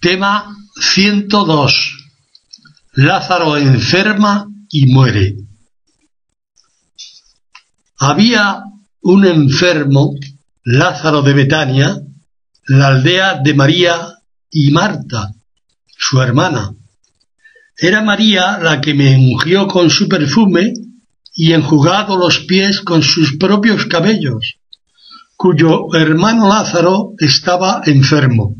Tema 102. Lázaro enferma y muere. Había un enfermo, Lázaro de Betania, la aldea de María y Marta, su hermana. Era María la que me ungió con su perfume y enjugado los pies con sus propios cabellos, cuyo hermano Lázaro estaba enfermo.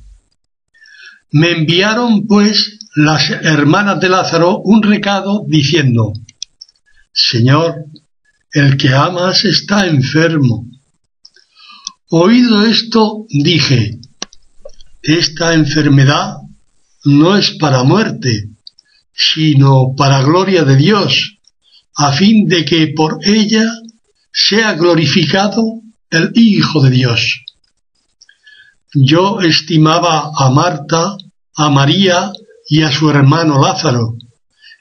Me enviaron, pues, las hermanas de Lázaro un recado diciendo, Señor, el que amas está enfermo. Oído esto, dije, esta enfermedad no es para muerte, sino para gloria de Dios, a fin de que por ella sea glorificado el Hijo de Dios. Yo estimaba a Marta, a María y a su hermano Lázaro,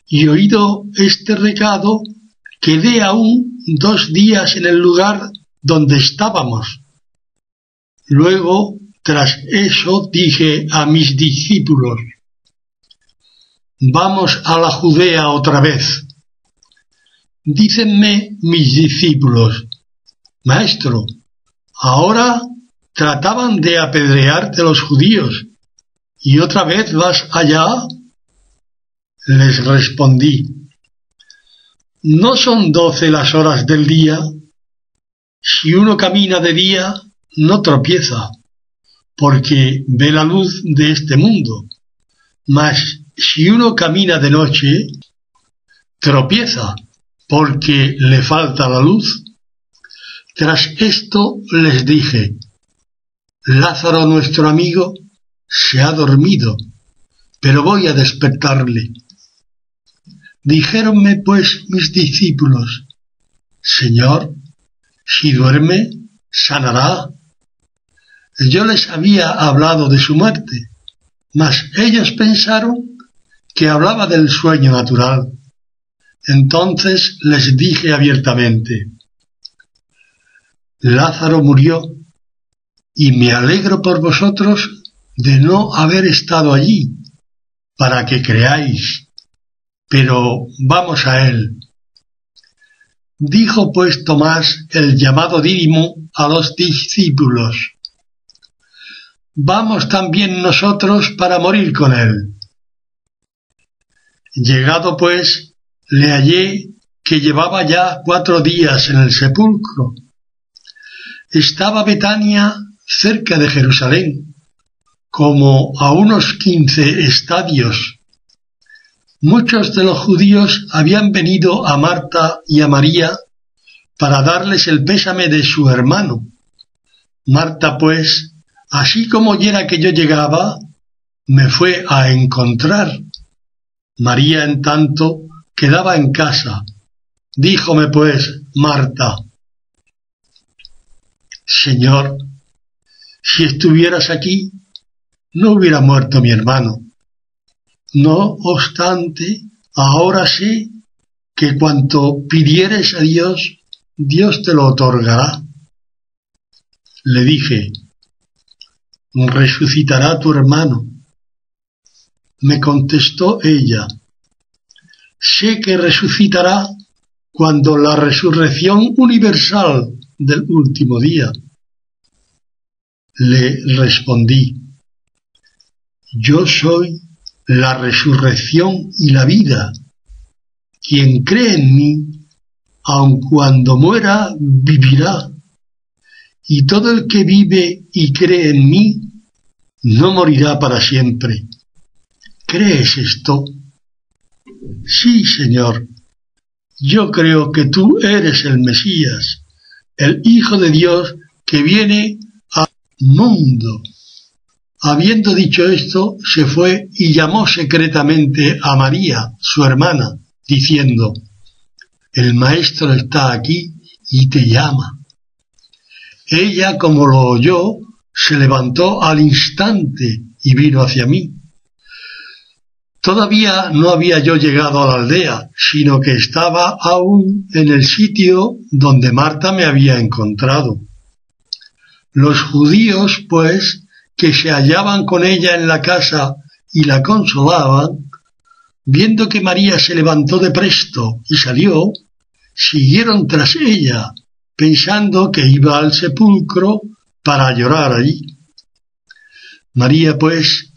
y oído este recado, quedé aún dos días en el lugar donde estábamos. Luego, tras eso, dije a mis discípulos, vamos a la Judea otra vez. Dícenme mis discípulos, Maestro, ahora trataban de apedrearte los judíos, y otra vez vas allá. Les respondí, ¿no son doce las horas del día? Si uno camina de día, no tropieza, porque ve la luz de este mundo. Mas si uno camina de noche, tropieza, porque le falta la luz. Tras esto les dije, Lázaro nuestro amigo se ha dormido, pero voy a despertarle. Dijéronme pues mis discípulos, Señor, si duerme, sanará. Yo les había hablado de su muerte, mas ellos pensaron que hablaba del sueño natural. Entonces les dije abiertamente, Lázaro murió, y me alegro por vosotros de no haber estado allí, para que creáis. Pero vamos a él. Dijo pues Tomás, el llamado Dídimo, a los discípulos, Vamos también nosotros para morir con él. Llegado pues, le hallé que llevaba ya cuatro días en el sepulcro. Estaba Betania cerca de Jerusalén, como a unos quince estadios. Muchos de los judíos habían venido a Marta y a María para darles el pésame de su hermano. Marta, pues, así como oyera que yo llegaba, me fue a encontrar. María, en tanto, quedaba en casa. Díjome, pues, Marta, Señor, si estuvieras aquí, no hubiera muerto mi hermano. No obstante, ahora sé que cuanto pidieres a Dios, Dios te lo otorgará. Le dije, resucitará tu hermano. Me contestó ella, sé que resucitará cuando la resurrección universal del último día. Le respondí, yo soy la resurrección y la vida. Quien cree en mí, aun cuando muera, vivirá. Y todo el que vive y cree en mí, no morirá para siempre. ¿Crees esto? Sí, Señor. Yo creo que tú eres el Mesías, el Hijo de Dios que viene al mundo. Habiendo dicho esto, se fue y llamó secretamente a María, su hermana, diciendo, El Maestro está aquí y te llama. Ella, como lo oyó, se levantó al instante y vino hacia mí. Todavía no había yo llegado a la aldea, sino que estaba aún en el sitio donde Marta me había encontrado. Los judíos, pues, que se hallaban con ella en la casa y la consolaban, viendo que María se levantó de presto y salió, siguieron tras ella, pensando que iba al sepulcro para llorar allí. María, pues,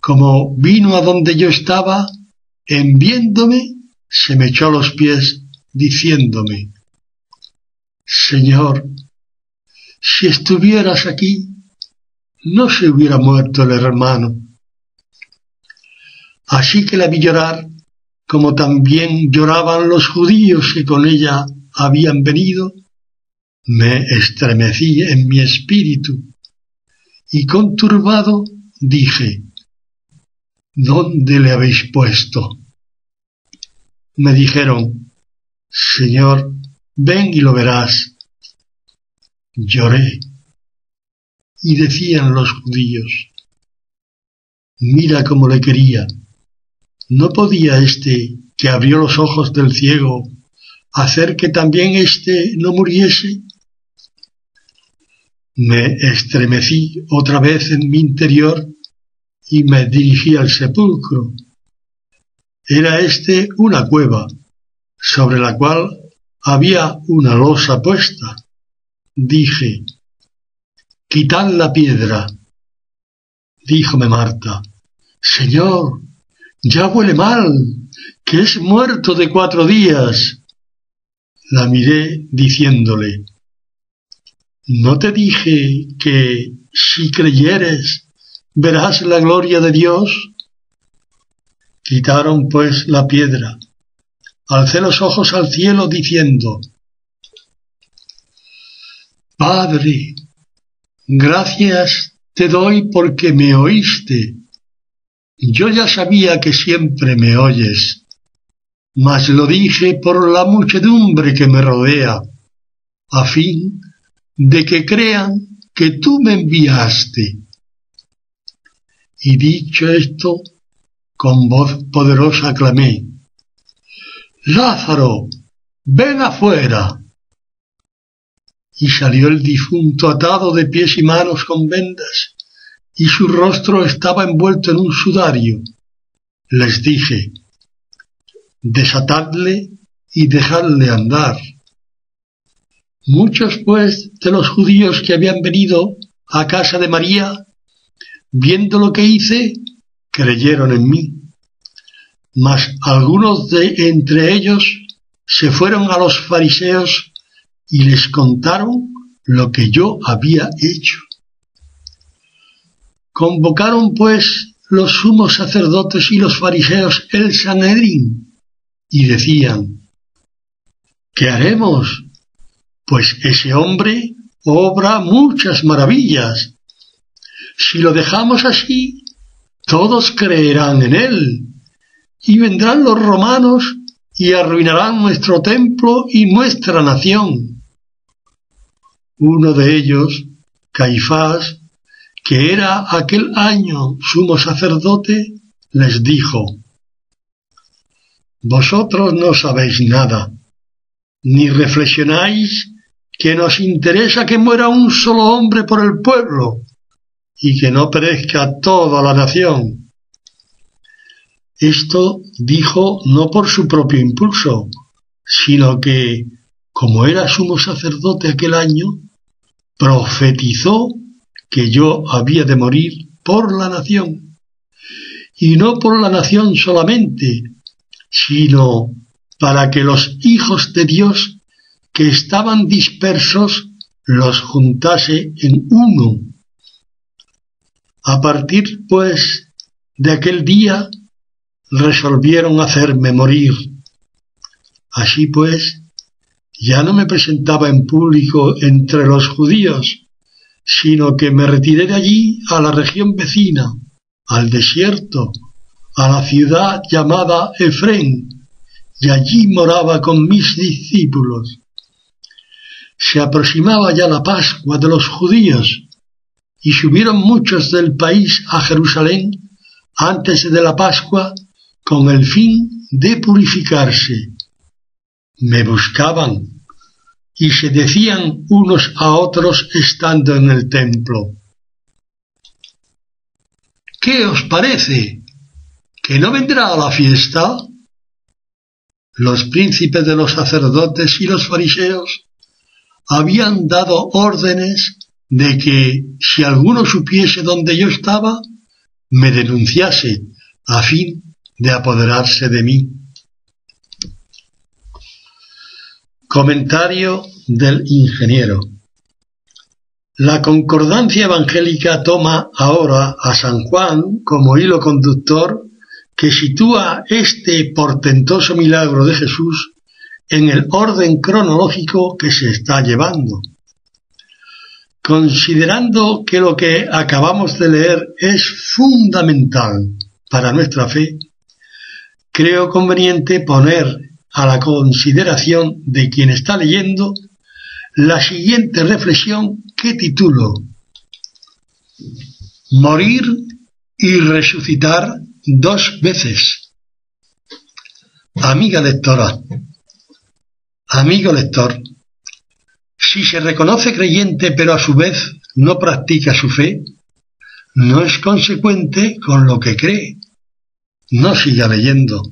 como vino a donde yo estaba, en viéndome, se me echó a los pies, diciéndome, Señor, si estuvieras aquí, no se hubiera muerto el hermano. Así que la vi llorar, como también lloraban los judíos que con ella habían venido, me estremecí en mi espíritu y conturbado dije, ¿dónde le habéis puesto? Me dijeron, Señor, ven y lo verás. Lloré y decían los judíos, mira cómo le quería. ¿No podía éste que abrió los ojos del ciego hacer que también éste no muriese? Me estremecí otra vez en mi interior y me dirigí al sepulcro. Era éste una cueva, sobre la cual había una losa puesta. Dije, quitad la piedra. Díjome Marta, Señor, ya huele mal, que es muerto de cuatro días. La miré diciéndole, ¿no te dije que si creyeres verás la gloria de Dios? Quitaron pues la piedra. Alcé los ojos al cielo diciendo, Padre, gracias te doy porque me oíste yo ya sabía que siempre me oyes, mas lo dije por la muchedumbre que me rodea, a fin de que crean que tú me enviaste. Y dicho esto, con voz poderosa clamé, Lázaro, ven afuera. Y salió el difunto atado de pies y manos con vendas y su rostro estaba envuelto en un sudario. Les dije, desatadle y dejadle andar. Muchos, pues, de los judíos que habían venido a casa de María, viendo lo que hice, creyeron en mí. Mas algunos de entre ellos se fueron a los fariseos y les contaron lo que yo había hecho. Convocaron pues los sumos sacerdotes y los fariseos el Sanedrín y decían, ¿qué haremos? Pues ese hombre obra muchas maravillas. Si lo dejamos así, todos creerán en él, y vendrán los romanos y arruinarán nuestro templo y nuestra nación. Uno de ellos, Caifás, que era aquel año sumo sacerdote, les dijo, Vosotros no sabéis nada, ni reflexionáis que nos interesa que muera un solo hombre por el pueblo y que no perezca toda la nación. Esto dijo no por su propio impulso, sino que, como era sumo sacerdote aquel año, profetizó que yo había de morir por la nación, y no por la nación solamente, sino para que los hijos de Dios que estaban dispersos los juntase en uno. A partir, pues, de aquel día, resolvieron hacerme morir. Así pues, ya no me presentaba en público entre los judíos, sino que me retiré de allí a la región vecina, al desierto, a la ciudad llamada Efrén, y allí moraba con mis discípulos. Se aproximaba ya la Pascua de los judíos, y subieron muchos del país a Jerusalén antes de la Pascua con el fin de purificarse. Me buscaban y se decían unos a otros estando en el templo. ¿Qué os parece? que no vendrá a la fiesta? Los príncipes de los sacerdotes y los fariseos habían dado órdenes de que si alguno supiese dónde yo estaba, me denunciase a fin de apoderarse de mí. Comentario del ingeniero. La concordancia evangélica toma ahora a San Juan como hilo conductor que sitúa este portentoso milagro de Jesús en el orden cronológico que se está llevando. Considerando que lo que acabamos de leer es fundamental para nuestra fe, creo conveniente poner a la consideración de quien está leyendo la siguiente reflexión que titulo Morir y resucitar dos veces. Amiga lectora, amigo lector, si se reconoce creyente pero a su vez no practica su fe, no es consecuente con lo que cree. No siga leyendo,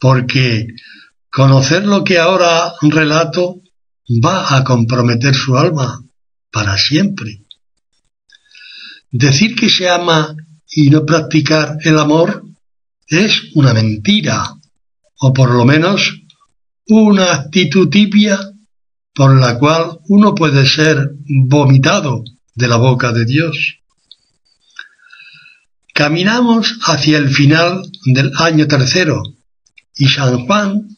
porque conocer lo que ahora relato va a comprometer su alma para siempre. Decir que se ama y no practicar el amor es una mentira, o por lo menos una actitud tibia por la cual uno puede ser vomitado de la boca de Dios. Caminamos hacia el final del año tercero y San Juan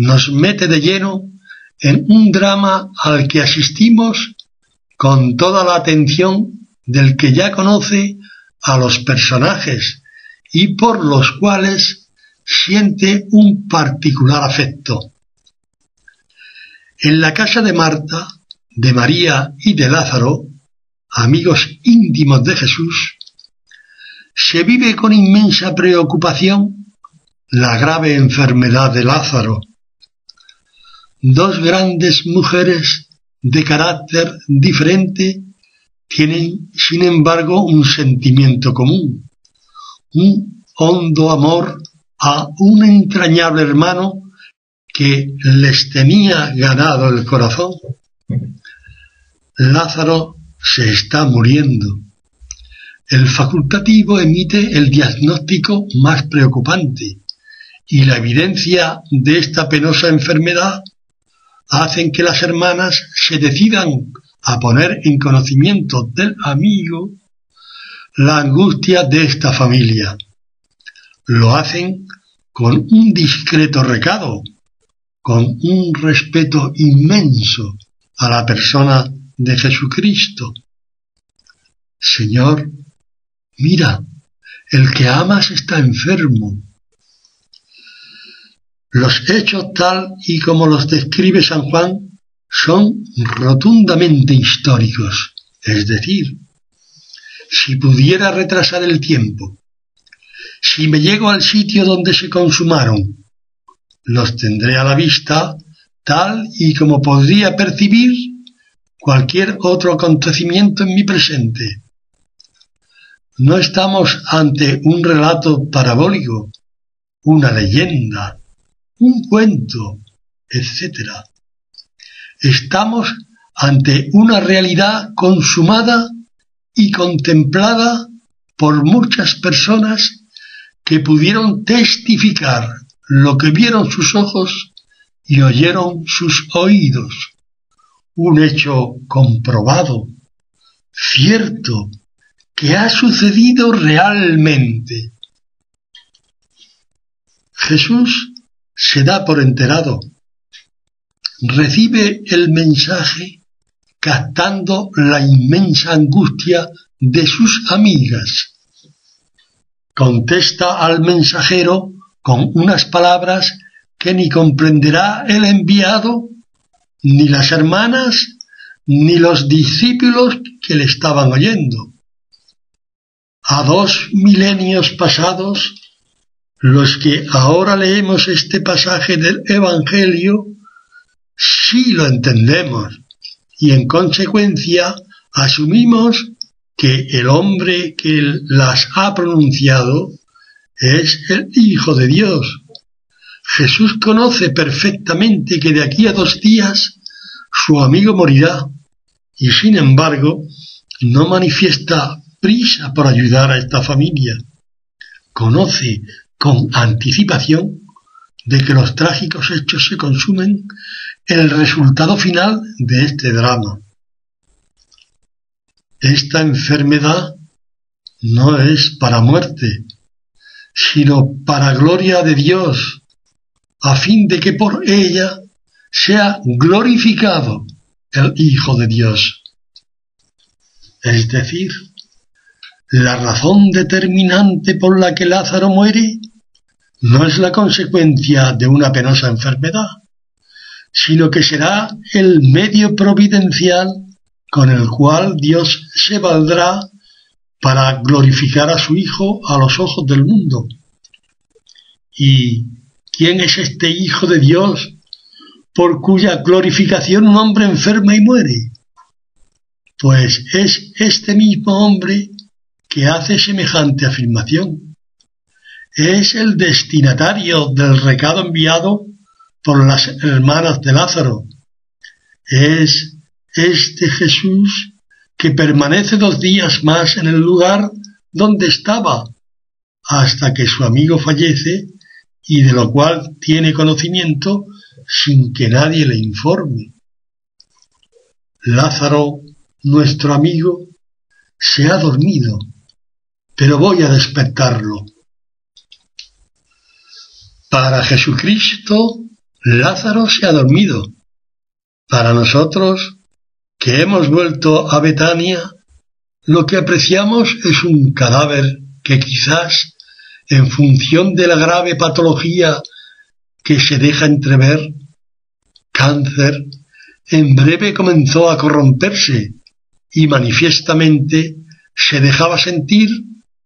nos mete de lleno en un drama al que asistimos con toda la atención del que ya conoce a los personajes y por los cuales siente un particular afecto. En la casa de Marta, de María y de Lázaro, amigos íntimos de Jesús, se vive con inmensa preocupación la grave enfermedad de Lázaro. Dos grandes mujeres de carácter diferente tienen, sin embargo, un sentimiento común, un hondo amor a un entrañable hermano que les tenía ganado el corazón. Lázaro se está muriendo. El facultativo emite el diagnóstico más preocupante y la evidencia de esta penosa enfermedad hacen que las hermanas se decidan a poner en conocimiento del amigo la angustia de esta familia. Lo hacen con un discreto recado, con un respeto inmenso a la persona de Jesucristo. Señor, mira, el que amas está enfermo. Los hechos tal y como los describe San Juan son rotundamente históricos, es decir, si pudiera retrasar el tiempo, si me llego al sitio donde se consumaron, los tendré a la vista tal y como podría percibir cualquier otro acontecimiento en mi presente. No estamos ante un relato parabólico, una leyenda, un cuento, etc. Estamos ante una realidad consumada y contemplada por muchas personas que pudieron testificar lo que vieron sus ojos y oyeron sus oídos. Un hecho comprobado, cierto, que ha sucedido realmente. Jesús se da por enterado, recibe el mensaje captando la inmensa angustia de sus amigas. Contesta al mensajero con unas palabras que ni comprenderá el enviado, ni las hermanas, ni los discípulos que le estaban oyendo. A dos milenios pasados, los que ahora leemos este pasaje del Evangelio, sí lo entendemos y en consecuencia asumimos que el hombre que las ha pronunciado es el Hijo de Dios. Jesús conoce perfectamente que de aquí a dos días su amigo morirá y sin embargo no manifiesta prisa por ayudar a esta familia. Conoce con anticipación de que los trágicos hechos se consumen en el resultado final de este drama. Esta enfermedad no es para muerte, sino para gloria de Dios, a fin de que por ella sea glorificado el Hijo de Dios. Es decir, la razón determinante por la que Lázaro muere no es la consecuencia de una penosa enfermedad, sino que será el medio providencial con el cual Dios se valdrá para glorificar a su Hijo a los ojos del mundo. ¿Y quién es este Hijo de Dios por cuya glorificación un hombre enferma y muere? Pues es este mismo hombre que hace semejante afirmación. Es el destinatario del recado enviado por las hermanas de Lázaro. Es este Jesús que permanece dos días más en el lugar donde estaba, hasta que su amigo fallece y de lo cual tiene conocimiento sin que nadie le informe. Lázaro, nuestro amigo, se ha dormido, pero voy a despertarlo. Para Jesucristo, Lázaro se ha dormido. Para nosotros, que hemos vuelto a Betania, lo que apreciamos es un cadáver que quizás, en función de la grave patología que se deja entrever, cáncer, en breve comenzó a corromperse y manifiestamente se dejaba sentir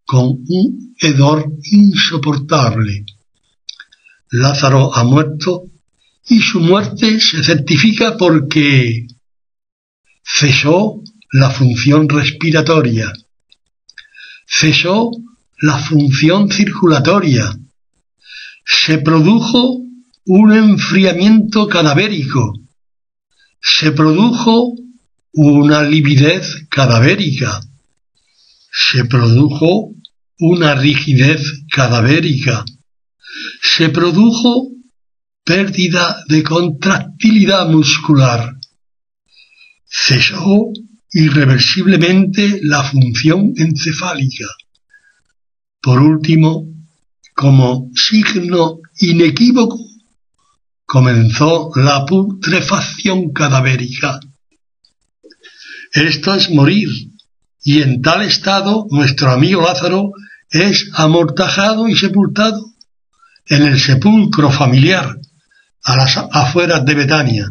con un hedor insoportable. Lázaro ha muerto y su muerte se certifica porque cesó la función respiratoria, cesó la función circulatoria, se produjo un enfriamiento cadavérico, se produjo una lividez cadavérica, se produjo una rigidez cadavérica, se produjo pérdida de contractilidad muscular, cesó irreversiblemente la función encefálica. Por último, como signo inequívoco, comenzó la putrefacción cadavérica. Esto es morir, y en tal estado nuestro amigo Lázaro es amortajado y sepultado en el sepulcro familiar a las afueras de Betania.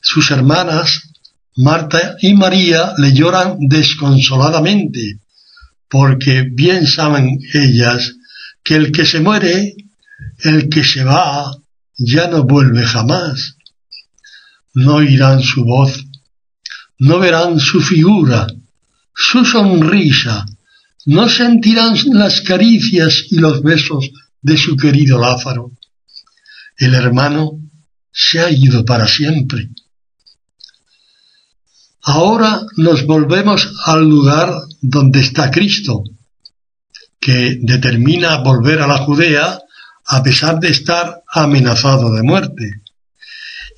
Sus hermanas, Marta y María, le lloran desconsoladamente, porque bien saben ellas que el que se muere, el que se va, ya no vuelve jamás. No oirán su voz, no verán su figura, su sonrisa, no sentirán las caricias y los besos de su querido Lázaro. El hermano se ha ido para siempre. Ahora nos volvemos al lugar donde está Cristo, que determina volver a la Judea a pesar de estar amenazado de muerte.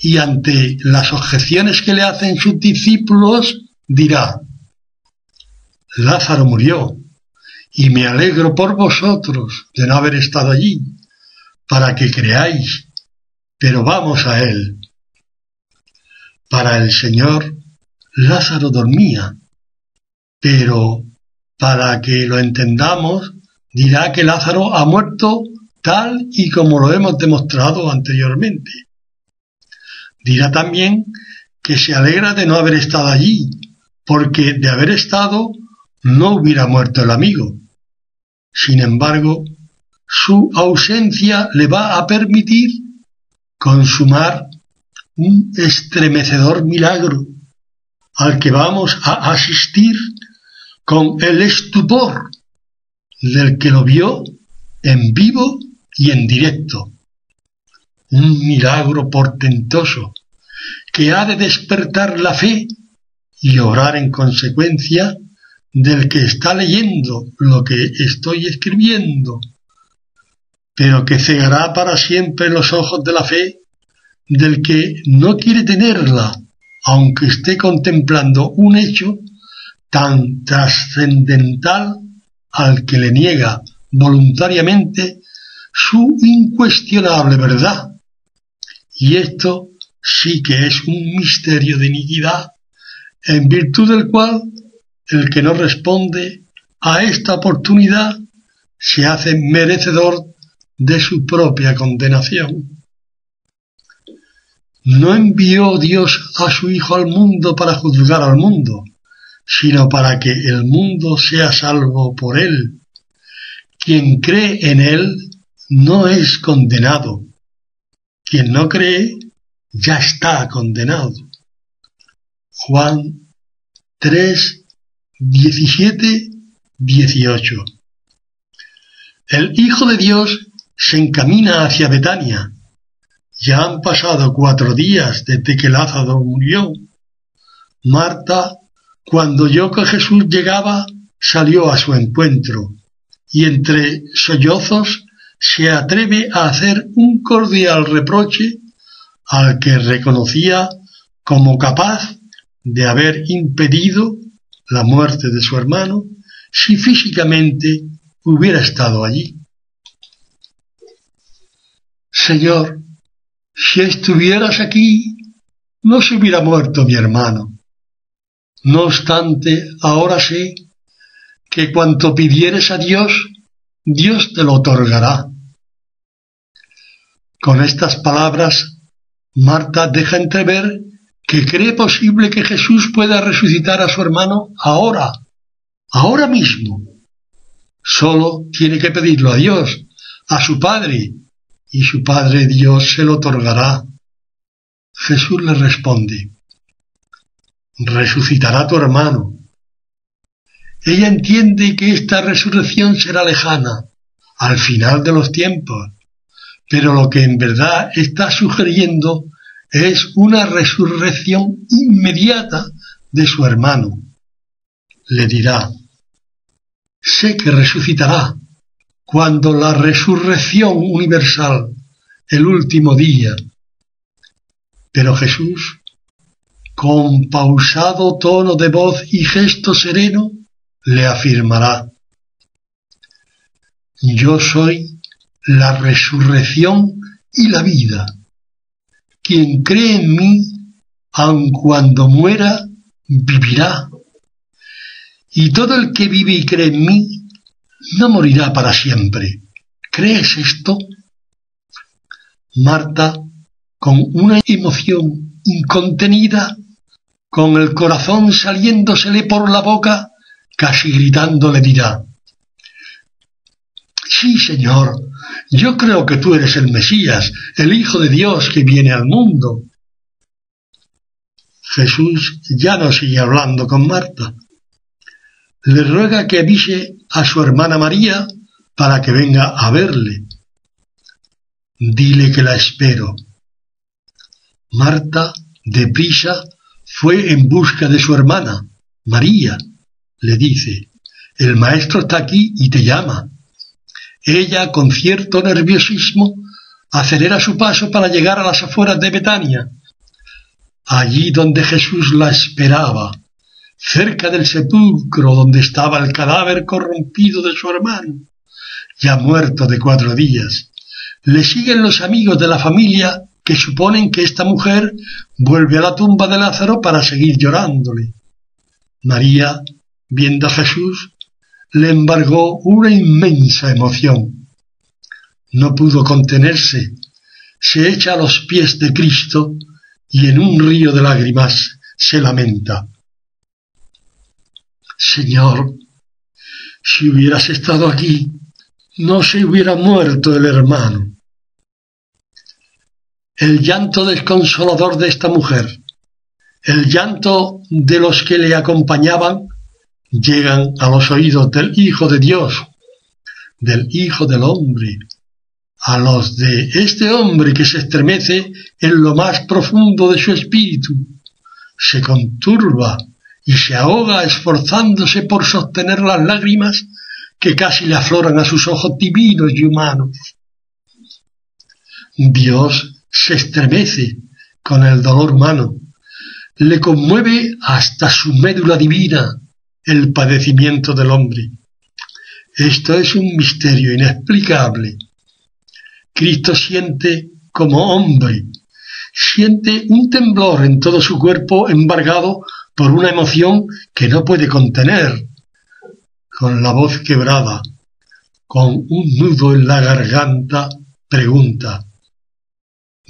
Y ante las objeciones que le hacen sus discípulos, dirá, Lázaro murió, y me alegro por vosotros de no haber estado allí, para que creáis, pero vamos a él. Para el Señor, Lázaro dormía, pero para que lo entendamos, dirá que Lázaro ha muerto tal y como lo hemos demostrado anteriormente. Dirá también que se alegra de no haber estado allí, porque de haber estado no hubiera muerto el amigo. Sin embargo, su ausencia le va a permitir consumar un estremecedor milagro al que vamos a asistir con el estupor del que lo vio en vivo y en directo. Un milagro portentoso que ha de despertar la fe y orar en consecuencia del que está leyendo lo que estoy escribiendo, pero que cegará para siempre los ojos de la fe del que no quiere tenerla, aunque esté contemplando un hecho tan trascendental al que le niega voluntariamente su incuestionable verdad. Y esto sí que es un misterio de iniquidad, en virtud del cual el que no responde a esta oportunidad se hace merecedor de su propia condenación. No envió Dios a su Hijo al mundo para juzgar al mundo, sino para que el mundo sea salvo por él. Quien cree en él no es condenado. Quien no cree ya está condenado. Juan 3, 17, 18. El Hijo de Dios se encamina hacia Betania. Ya han pasado cuatro días desde que Lázaro murió. Marta, cuando oyó que Jesús llegaba, salió a su encuentro y entre sollozos se atreve a hacer un cordial reproche al que reconocía como capaz de haber impedido la muerte de su hermano si físicamente hubiera estado allí. Señor, si estuvieras aquí, no se hubiera muerto mi hermano. No obstante, ahora sé que cuanto pidieres a Dios, Dios te lo otorgará. Con estas palabras, Marta deja entrever que cree posible que Jesús pueda resucitar a su hermano ahora, ahora mismo. Solo tiene que pedirlo a Dios, a su Padre, y su Padre Dios se lo otorgará. Jesús le responde, resucitará tu hermano. Ella entiende que esta resurrección será lejana, al final de los tiempos, pero lo que en verdad está sugiriendo es una resurrección inmediata de su hermano. Le dirá, sé que resucitará cuando la resurrección universal, el último día. Pero Jesús, con pausado tono de voz y gesto sereno, le afirmará, yo soy la resurrección y la vida. Quien cree en mí, aun cuando muera, vivirá. Y todo el que vive y cree en mí, no morirá para siempre. ¿Crees esto? Marta, con una emoción incontenida, con el corazón saliéndosele por la boca, casi gritando le dirá, Sí, Señor, yo creo que tú eres el Mesías, el Hijo de Dios que viene al mundo. Jesús ya no sigue hablando con Marta. Le ruega que avise a su hermana María para que venga a verle. Dile que la espero. Marta, deprisa, fue en busca de su hermana, María. Le dice, el maestro está aquí y te llama. Ella, con cierto nerviosismo, acelera su paso para llegar a las afueras de Betania, allí donde Jesús la esperaba, cerca del sepulcro donde estaba el cadáver corrompido de su hermano, ya muerto de cuatro días. Le siguen los amigos de la familia que suponen que esta mujer vuelve a la tumba de Lázaro para seguir llorándole. María, viendo a Jesús, le embargó una inmensa emoción. No pudo contenerse, se echa a los pies de Cristo y en un río de lágrimas se lamenta. Señor, si hubieras estado aquí, no se hubiera muerto el hermano. El llanto desconsolador de esta mujer, el llanto de los que le acompañaban, llegan a los oídos del Hijo de Dios, del Hijo del Hombre, a los de este hombre que se estremece en lo más profundo de su espíritu, se conturba y se ahoga esforzándose por sostener las lágrimas que casi le afloran a sus ojos divinos y humanos. Dios se estremece con el dolor humano, le conmueve hasta su médula divina el padecimiento del hombre. Esto es un misterio inexplicable. Cristo siente como hombre, siente un temblor en todo su cuerpo embargado por una emoción que no puede contener, con la voz quebrada, con un nudo en la garganta, pregunta,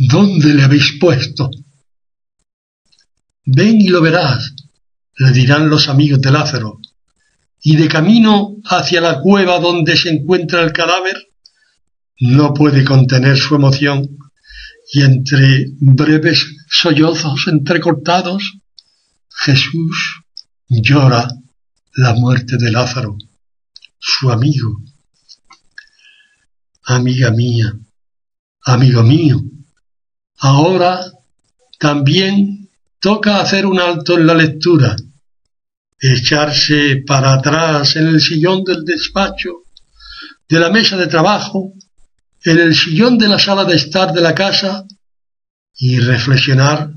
¿Dónde le habéis puesto? Ven y lo verás, le dirán los amigos de Lázaro, y de camino hacia la cueva donde se encuentra el cadáver, no puede contener su emoción, y entre breves sollozos entrecortados, Jesús llora la muerte de Lázaro, su amigo. Amiga mía, amigo mío, ahora también toca hacer un alto en la lectura, echarse para atrás en el sillón del despacho, de la mesa de trabajo, en el sillón de la sala de estar de la casa y reflexionar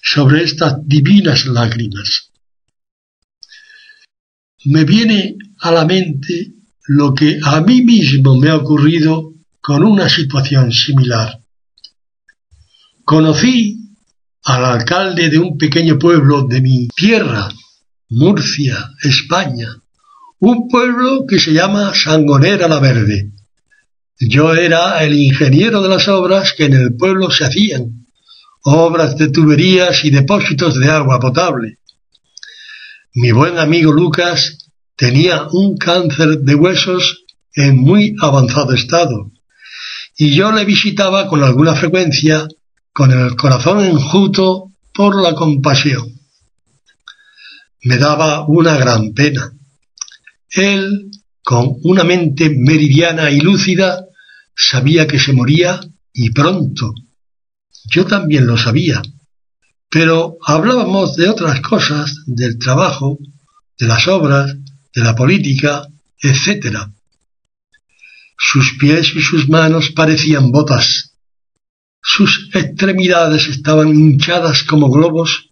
sobre estas divinas lágrimas. Me viene a la mente lo que a mí mismo me ha ocurrido con una situación similar. Conocí al alcalde de un pequeño pueblo de mi tierra, Murcia, España, un pueblo que se llama Sangonera la Verde. Yo era el ingeniero de las obras que en el pueblo se hacían, obras de tuberías y depósitos de agua potable. Mi buen amigo Lucas tenía un cáncer de huesos en muy avanzado estado, y yo le visitaba con alguna frecuencia con el corazón enjuto por la compasión. Me daba una gran pena. Él, con una mente meridiana y lúcida, sabía que se moría y pronto. Yo también lo sabía. Pero hablábamos de otras cosas, del trabajo, de las obras, de la política, etc. Sus pies y sus manos parecían botas sus extremidades estaban hinchadas como globos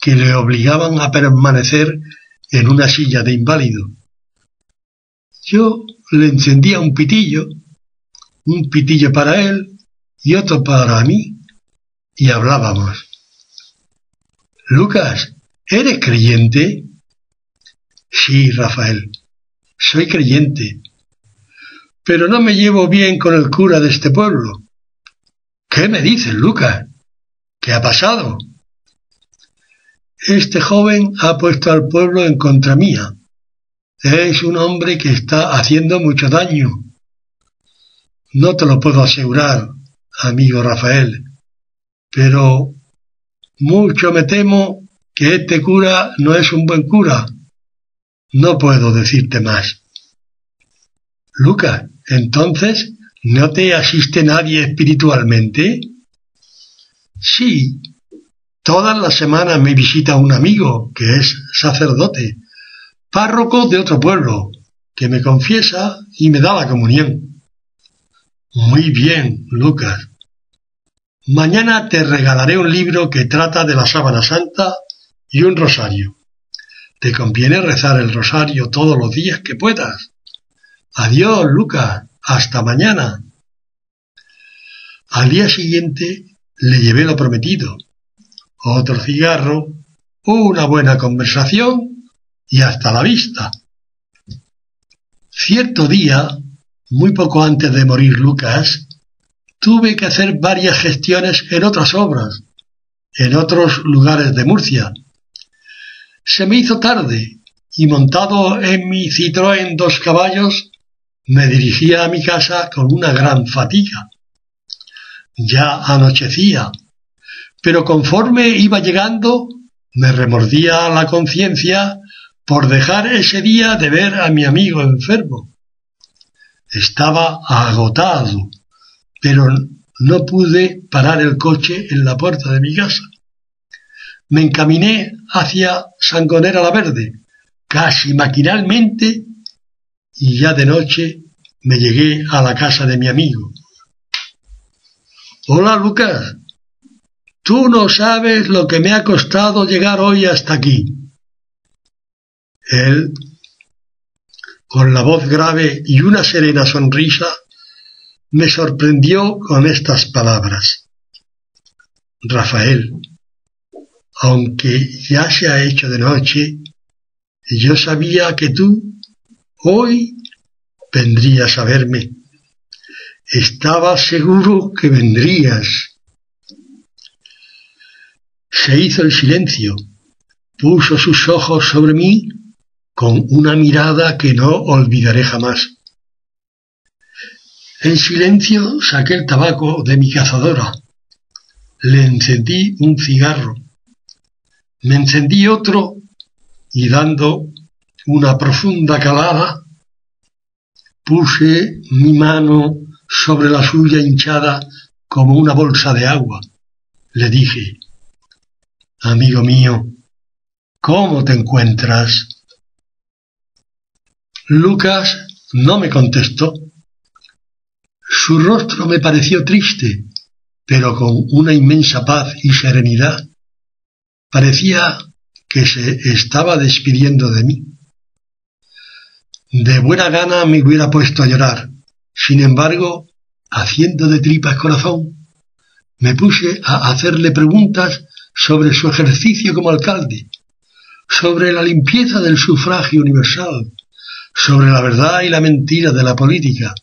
que le obligaban a permanecer en una silla de inválido. Yo le encendía un pitillo, un pitillo para él y otro para mí, y hablábamos. Lucas, ¿eres creyente? Sí, Rafael, soy creyente, pero no me llevo bien con el cura de este pueblo. ¿Qué me dices, Lucas? ¿Qué ha pasado? Este joven ha puesto al pueblo en contra mía. Es un hombre que está haciendo mucho daño. No te lo puedo asegurar, amigo Rafael, pero mucho me temo que este cura no es un buen cura. No puedo decirte más. Lucas, entonces, ¿No te asiste nadie espiritualmente? Sí, todas las semanas me visita un amigo que es sacerdote, párroco de otro pueblo, que me confiesa y me da la comunión. Muy bien, Lucas. Mañana te regalaré un libro que trata de la sábana santa y un rosario. Te conviene rezar el rosario todos los días que puedas. Adiós, Lucas. Hasta mañana. Al día siguiente le llevé lo prometido. Otro cigarro, una buena conversación y hasta la vista. Cierto día, muy poco antes de morir Lucas, tuve que hacer varias gestiones en otras obras, en otros lugares de Murcia. Se me hizo tarde y montado en mi Citroën dos caballos me dirigía a mi casa con una gran fatiga. Ya anochecía, pero conforme iba llegando me remordía la conciencia por dejar ese día de ver a mi amigo enfermo. Estaba agotado, pero no pude parar el coche en la puerta de mi casa. Me encaminé hacia Sangonera la Verde, casi maquinalmente, y ya de noche me llegué a la casa de mi amigo. Hola Lucas, tú no sabes lo que me ha costado llegar hoy hasta aquí. Él, con la voz grave y una serena sonrisa, me sorprendió con estas palabras. Rafael, aunque ya se ha hecho de noche, yo sabía que tú hoy vendrías a verme. Estaba seguro que vendrías. Se hizo el silencio, puso sus ojos sobre mí con una mirada que no olvidaré jamás. En silencio saqué el tabaco de mi cazadora. Le encendí un cigarro. Me encendí otro y dando una profunda calada, puse mi mano sobre la suya hinchada como una bolsa de agua. Le dije, amigo mío, ¿cómo te encuentras? Lucas no me contestó. Su rostro me pareció triste, pero con una inmensa paz y serenidad. Parecía que se estaba despidiendo de mí. De buena gana me hubiera puesto a llorar. Sin embargo, haciendo de tripas corazón, me puse a hacerle preguntas sobre su ejercicio como alcalde, sobre la limpieza del sufragio universal, sobre la verdad y la mentira de la política.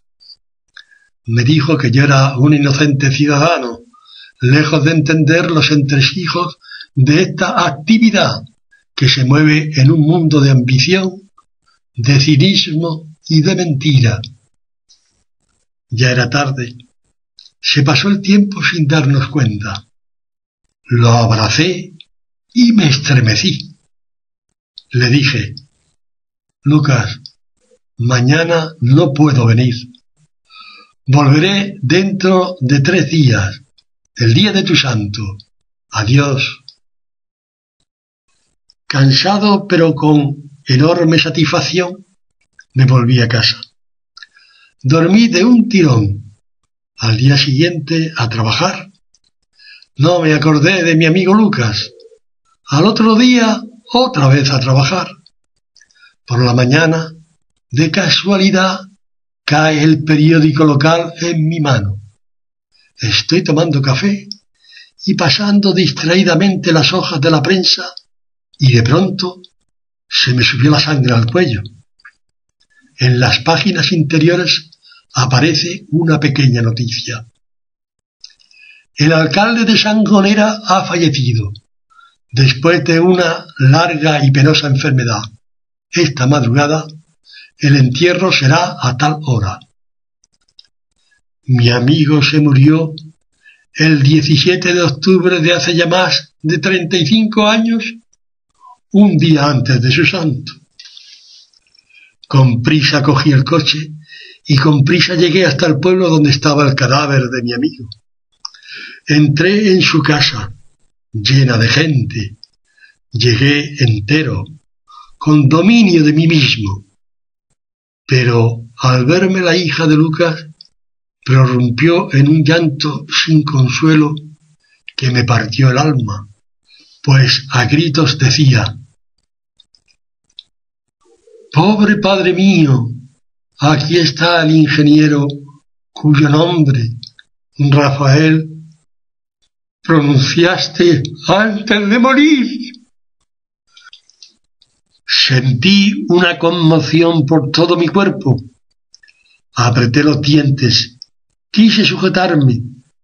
Me dijo que yo era un inocente ciudadano, lejos de entender los entresijos de esta actividad que se mueve en un mundo de ambición, de cinismo y de mentira. Ya era tarde. Se pasó el tiempo sin darnos cuenta. Lo abracé y me estremecí. Le dije, Lucas, Mañana no puedo venir. Volveré dentro de tres días, el día de tu santo. Adiós. Cansado pero con enorme satisfacción, me volví a casa. Dormí de un tirón. Al día siguiente a trabajar. No me acordé de mi amigo Lucas. Al otro día otra vez a trabajar. Por la mañana de casualidad cae el periódico local en mi mano. Estoy tomando café y pasando distraídamente las hojas de la prensa y de pronto se me subió la sangre al cuello. En las páginas interiores aparece una pequeña noticia. El alcalde de Sangonera ha fallecido después de una larga y penosa enfermedad. Esta madrugada el entierro será a tal hora. Mi amigo se murió el 17 de octubre de hace ya más de 35 años, un día antes de su santo. Con prisa cogí el coche y con prisa llegué hasta el pueblo donde estaba el cadáver de mi amigo. Entré en su casa, llena de gente. Llegué entero, con dominio de mí mismo pero al verme la hija de Lucas, prorrumpió en un llanto sin consuelo que me partió el alma, pues a gritos decía, Pobre padre mío, aquí está el ingeniero cuyo nombre, Rafael, pronunciaste antes de morir. Sentí una conmoción por todo mi cuerpo. Apreté los dientes. Quise sujetarme,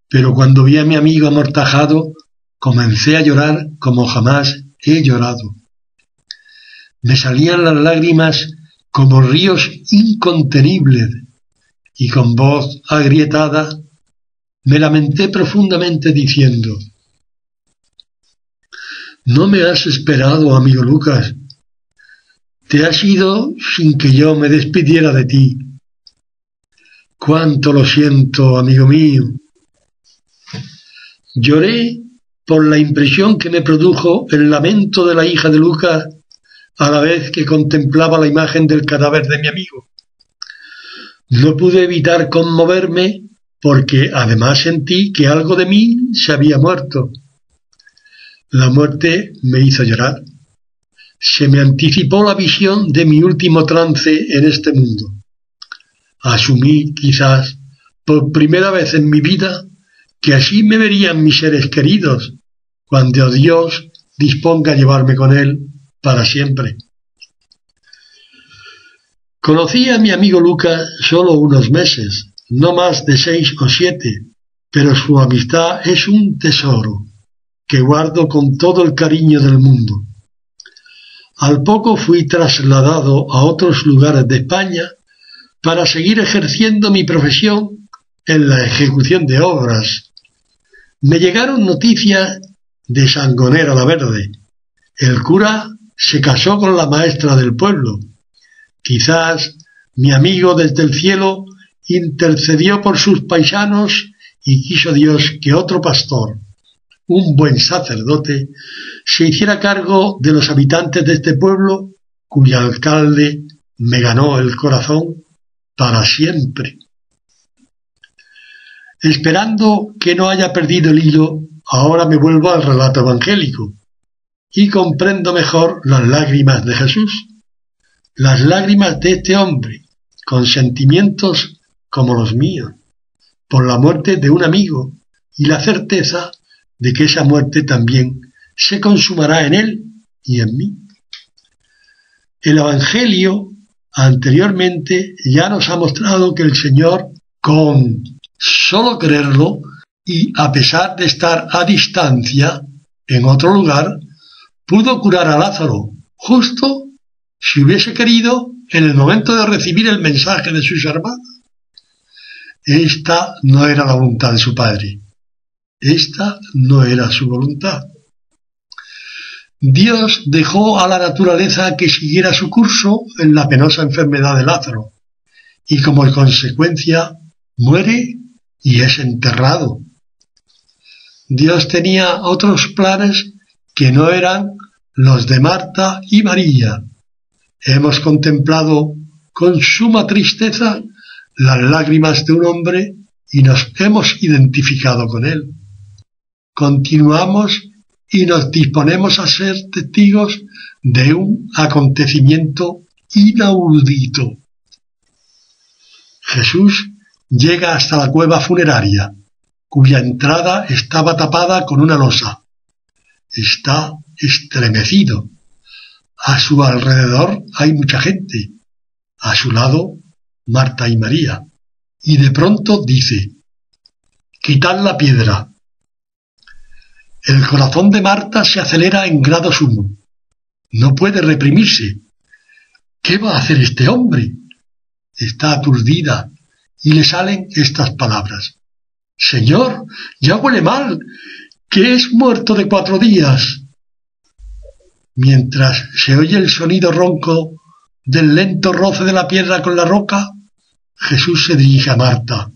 pero cuando vi a mi amigo amortajado, comencé a llorar como jamás he llorado. Me salían las lágrimas como ríos incontenibles y con voz agrietada me lamenté profundamente diciendo, No me has esperado, amigo Lucas, te has ido sin que yo me despidiera de ti. Cuánto lo siento, amigo mío. Lloré por la impresión que me produjo el lamento de la hija de Lucas a la vez que contemplaba la imagen del cadáver de mi amigo. No pude evitar conmoverme porque además sentí que algo de mí se había muerto. La muerte me hizo llorar. Se me anticipó la visión de mi último trance en este mundo. Asumí, quizás, por primera vez en mi vida, que así me verían mis seres queridos, cuando Dios disponga llevarme con él para siempre. Conocí a mi amigo Lucas solo unos meses, no más de seis o siete, pero su amistad es un tesoro que guardo con todo el cariño del mundo. Al poco fui trasladado a otros lugares de España para seguir ejerciendo mi profesión en la ejecución de obras. Me llegaron noticias de Sangonera la Verde. El cura se casó con la maestra del pueblo. Quizás mi amigo desde el cielo intercedió por sus paisanos y quiso Dios que otro pastor, un buen sacerdote, se hiciera cargo de los habitantes de este pueblo cuyo alcalde me ganó el corazón para siempre. Esperando que no haya perdido el hilo, ahora me vuelvo al relato evangélico y comprendo mejor las lágrimas de Jesús, las lágrimas de este hombre, con sentimientos como los míos, por la muerte de un amigo y la certeza de que esa muerte también se consumará en él y en mí. El Evangelio Anteriormente ya nos ha mostrado que el Señor, con solo creerlo y a pesar de estar a distancia en otro lugar, pudo curar a Lázaro, justo si hubiese querido en el momento de recibir el mensaje de sus hermanos. Esta no era la voluntad de su padre. Esta no era su voluntad. Dios dejó a la naturaleza que siguiera su curso en la penosa enfermedad de Lázaro, y como consecuencia muere y es enterrado. Dios tenía otros planes que no eran los de Marta y María. Hemos contemplado con suma tristeza las lágrimas de un hombre y nos hemos identificado con él. Continuamos y nos disponemos a ser testigos de un acontecimiento inaudito. Jesús llega hasta la cueva funeraria, cuya entrada estaba tapada con una losa. Está estremecido. A su alrededor hay mucha gente. A su lado, Marta y María. Y de pronto dice, Quitad la piedra. El corazón de Marta se acelera en grado sumo. No puede reprimirse. ¿Qué va a hacer este hombre? Está aturdida y le salen estas palabras. Señor, ya huele mal, que es muerto de cuatro días. Mientras se oye el sonido ronco del lento roce de la piedra con la roca, Jesús se dirige a Marta.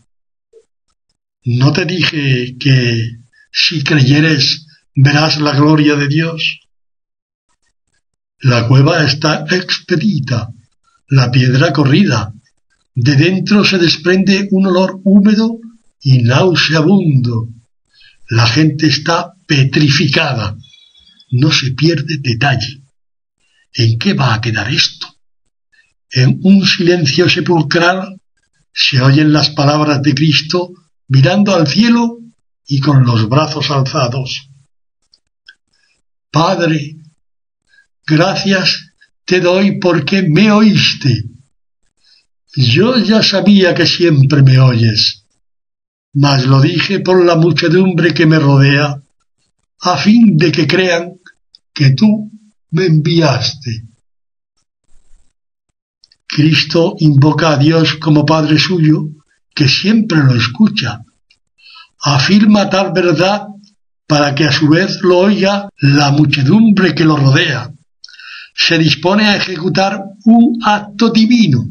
¿No te dije que si creyeres, verás la gloria de Dios. La cueva está expedita, la piedra corrida. De dentro se desprende un olor húmedo y nauseabundo. La gente está petrificada. No se pierde detalle. ¿En qué va a quedar esto? En un silencio sepulcral se oyen las palabras de Cristo mirando al cielo y con los brazos alzados. Padre, gracias te doy porque me oíste. Yo ya sabía que siempre me oyes, mas lo dije por la muchedumbre que me rodea, a fin de que crean que tú me enviaste. Cristo invoca a Dios como Padre suyo, que siempre lo escucha afirma tal verdad para que a su vez lo oiga la muchedumbre que lo rodea. Se dispone a ejecutar un acto divino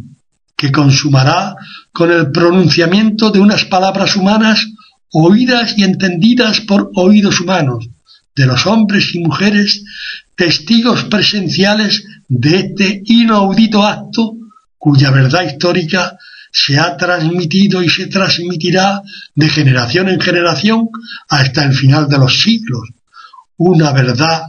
que consumará con el pronunciamiento de unas palabras humanas oídas y entendidas por oídos humanos, de los hombres y mujeres testigos presenciales de este inaudito acto cuya verdad histórica se ha transmitido y se transmitirá de generación en generación hasta el final de los siglos. Una verdad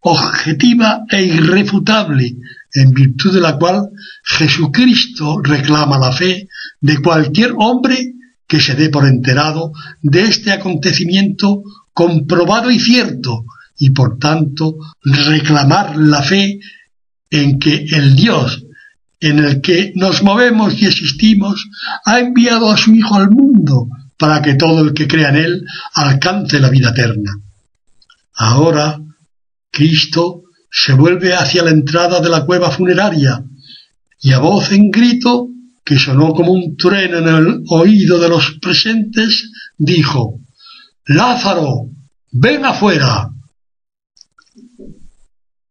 objetiva e irrefutable en virtud de la cual Jesucristo reclama la fe de cualquier hombre que se dé por enterado de este acontecimiento comprobado y cierto, y por tanto reclamar la fe en que el Dios en el que nos movemos y existimos ha enviado a su Hijo al mundo para que todo el que crea en Él alcance la vida eterna. Ahora, Cristo se vuelve hacia la entrada de la cueva funeraria y a voz en grito, que sonó como un trueno en el oído de los presentes, dijo, Lázaro, ven afuera.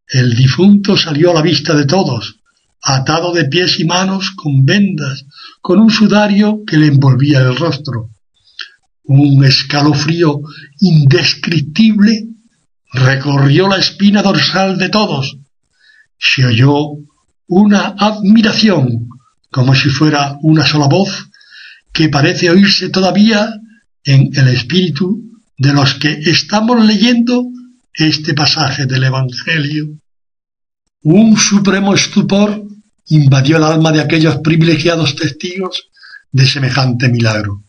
El difunto salió a la vista de todos, atado de pies y manos con vendas, con un sudario que le envolvía el rostro. Un escalofrío indescriptible recorrió la espina dorsal de todos. Se oyó una admiración, como si fuera una sola voz, que parece oírse todavía en el espíritu de los que estamos leyendo este pasaje del Evangelio. Un supremo estupor invadió el alma de aquellos privilegiados testigos de semejante milagro.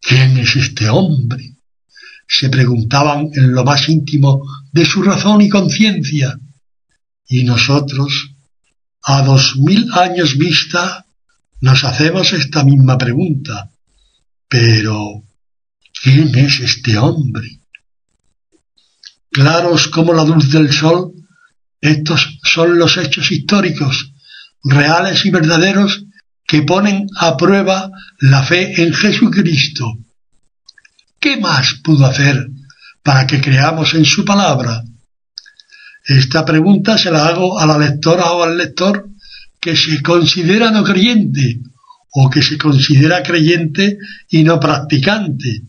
¿Quién es este hombre? se preguntaban en lo más íntimo de su razón y conciencia. Y nosotros, a dos mil años vista, nos hacemos esta misma pregunta. Pero, ¿quién es este hombre? Claros como la luz del sol, estos son los hechos históricos, reales y verdaderos, que ponen a prueba la fe en Jesucristo ¿Qué más pudo hacer para que creamos en su palabra? Esta pregunta se la hago a la lectora o al lector que se considera no creyente o que se considera creyente y no practicante.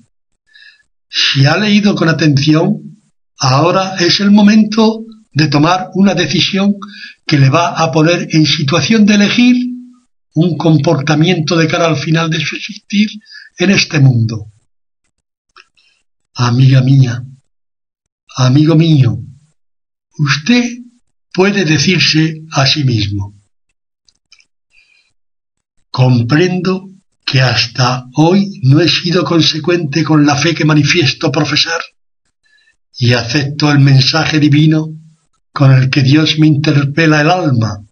Si ha leído con atención, ahora es el momento de tomar una decisión que le va a poner en situación de elegir un comportamiento de cara al final de su existir en este mundo. Amiga mía, amigo mío, usted puede decirse a sí mismo, comprendo que hasta hoy no he sido consecuente con la fe que manifiesto profesar y acepto el mensaje divino con el que Dios me interpela el alma,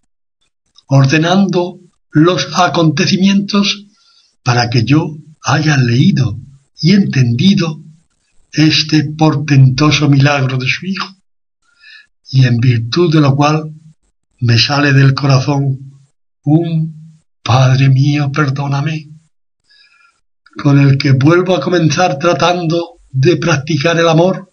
ordenando los acontecimientos para que yo haya leído y entendido este portentoso milagro de su Hijo, y en virtud de lo cual me sale del corazón un Padre mío, perdóname, con el que vuelvo a comenzar tratando de practicar el amor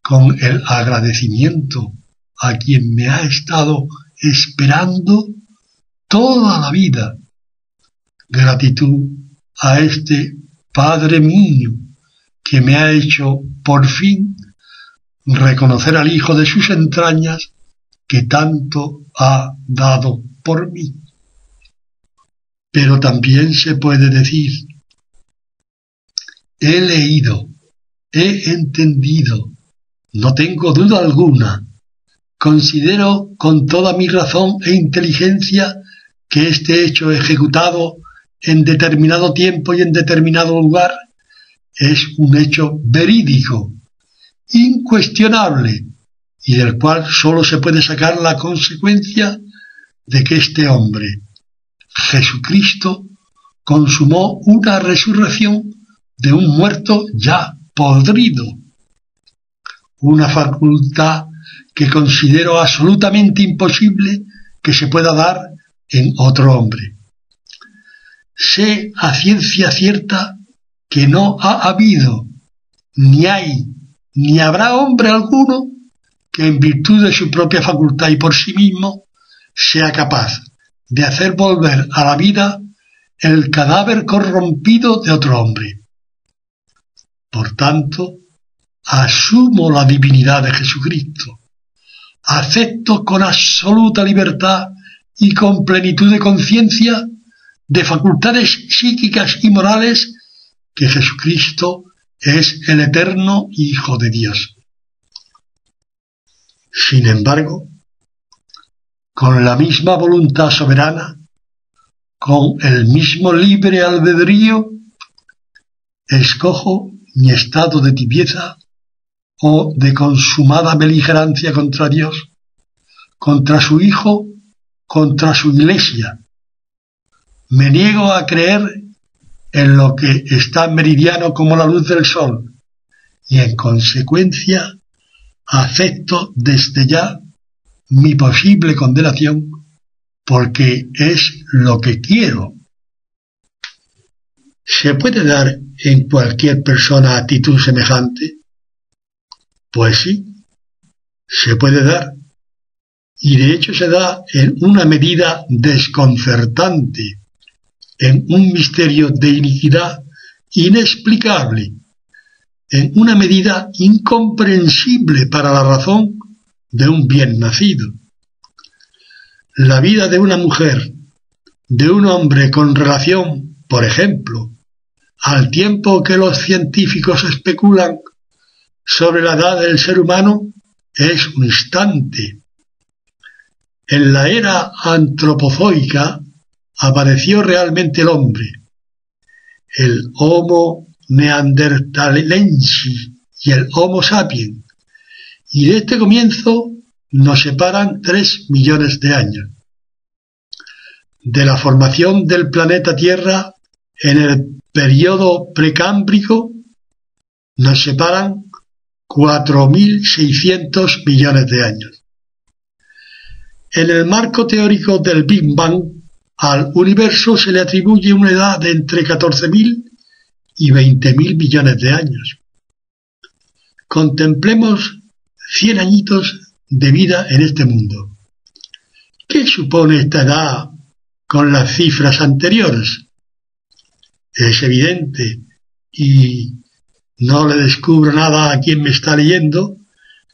con el agradecimiento a quien me ha estado esperando toda la vida. Gratitud a este Padre mío que me ha hecho por fin reconocer al Hijo de sus entrañas que tanto ha dado por mí. Pero también se puede decir, he leído, he entendido, no tengo duda alguna, considero con toda mi razón e inteligencia que este hecho ejecutado en determinado tiempo y en determinado lugar es un hecho verídico, incuestionable, y del cual sólo se puede sacar la consecuencia de que este hombre, Jesucristo, consumó una resurrección de un muerto ya podrido, una facultad que considero absolutamente imposible que se pueda dar en otro hombre. Sé a ciencia cierta que no ha habido, ni hay, ni habrá hombre alguno que en virtud de su propia facultad y por sí mismo sea capaz de hacer volver a la vida el cadáver corrompido de otro hombre. Por tanto, asumo la divinidad de Jesucristo, acepto con absoluta libertad y con plenitud de conciencia de facultades psíquicas y morales que Jesucristo es el eterno Hijo de Dios. Sin embargo, con la misma voluntad soberana, con el mismo libre albedrío, escojo mi estado de tibieza o de consumada beligerancia contra Dios, contra su Hijo, contra su Iglesia. Me niego a creer en lo que está meridiano como la luz del sol y en consecuencia acepto desde ya mi posible condenación porque es lo que quiero. ¿Se puede dar en cualquier persona actitud semejante? Pues sí, se puede dar. Y de hecho se da en una medida desconcertante, en un misterio de iniquidad inexplicable, en una medida incomprensible para la razón de un bien nacido. La vida de una mujer, de un hombre con relación, por ejemplo, al tiempo que los científicos especulan sobre la edad del ser humano, es un instante. En la era antropozoica apareció realmente el hombre, el Homo neanderthalensis y el Homo sapiens, y de este comienzo nos separan tres millones de años. De la formación del planeta Tierra en el periodo precámbrico nos separan 4.600 millones de años. En el marco teórico del Big Bang, al universo se le atribuye una edad de entre 14.000 y 20.000 millones de años. Contemplemos cien añitos de vida en este mundo. ¿Qué supone esta edad con las cifras anteriores? Es evidente, y no le descubro nada a quien me está leyendo,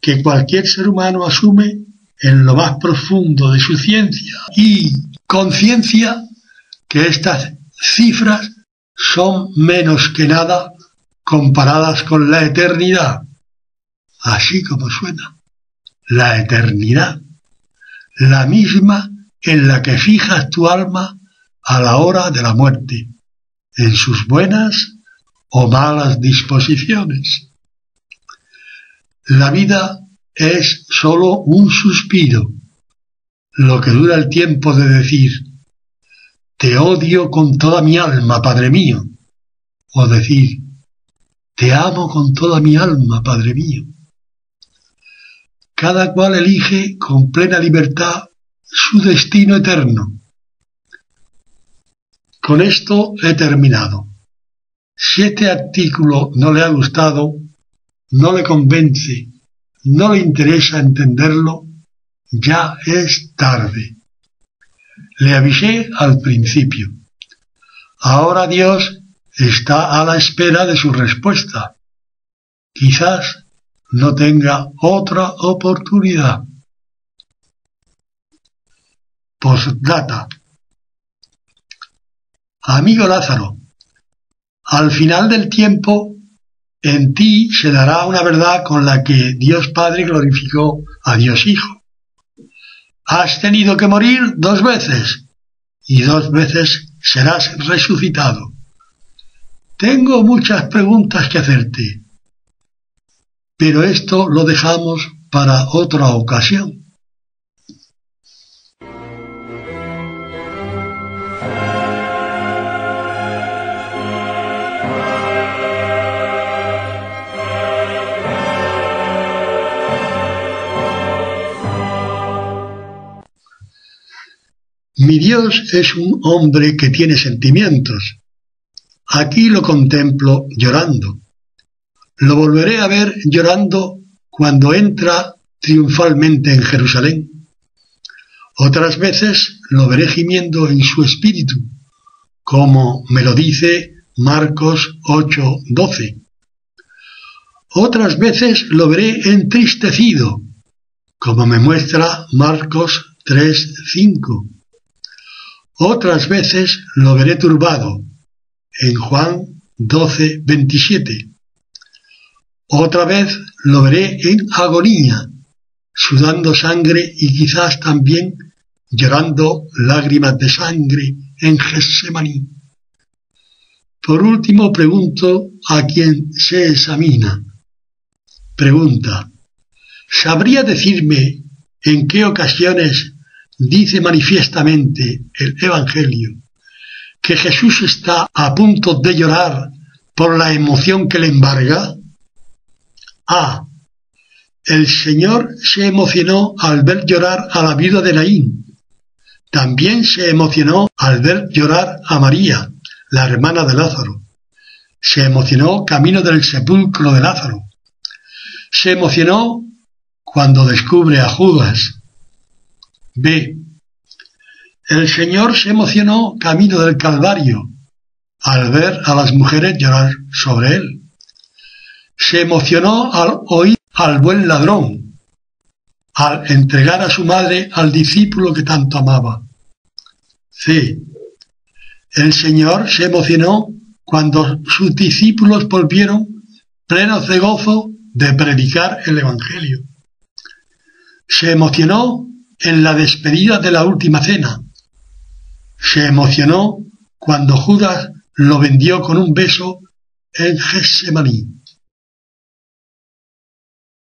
que cualquier ser humano asume en lo más profundo de su ciencia y conciencia que estas cifras son menos que nada comparadas con la eternidad. Así como suena, la eternidad, la misma en la que fijas tu alma a la hora de la muerte, en sus buenas o malas disposiciones. La vida es sólo un suspiro, lo que dura el tiempo de decir, te odio con toda mi alma, Padre mío, o decir, te amo con toda mi alma, Padre mío. Cada cual elige con plena libertad su destino eterno. Con esto he terminado. Si este artículo no le ha gustado, no le convence, no le interesa entenderlo, ya es tarde. Le avisé al principio. Ahora Dios está a la espera de su respuesta. Quizás no tenga otra oportunidad. Postdata. Amigo Lázaro, al final del tiempo en ti se dará una verdad con la que Dios Padre glorificó a Dios Hijo. Has tenido que morir dos veces y dos veces serás resucitado. Tengo muchas preguntas que hacerte pero esto lo dejamos para otra ocasión. Mi Dios es un hombre que tiene sentimientos. Aquí lo contemplo llorando. Lo volveré a ver llorando cuando entra triunfalmente en Jerusalén. Otras veces lo veré gimiendo en su espíritu, como me lo dice Marcos 8:12. Otras veces lo veré entristecido, como me muestra Marcos 3:5. Otras veces lo veré turbado, en Juan 12:27. Otra vez lo veré en agonía, sudando sangre y quizás también llorando lágrimas de sangre en Getsemaní. Por último pregunto a quien se examina. Pregunta. ¿Sabría decirme en qué ocasiones dice manifiestamente el Evangelio que Jesús está a punto de llorar por la emoción que le embarga? A. El Señor se emocionó al ver llorar a la viuda de Naín. También se emocionó al ver llorar a María, la hermana de Lázaro. Se emocionó camino del sepulcro de Lázaro. Se emocionó cuando descubre a Judas. B. El Señor se emocionó camino del Calvario al ver a las mujeres llorar sobre él. Se emocionó al oír al buen ladrón, al entregar a su madre al discípulo que tanto amaba. C. El Señor se emocionó cuando sus discípulos volvieron plenos de gozo de predicar el Evangelio. Se emocionó en la despedida de la última cena. Se emocionó cuando Judas lo vendió con un beso en Getsemaní.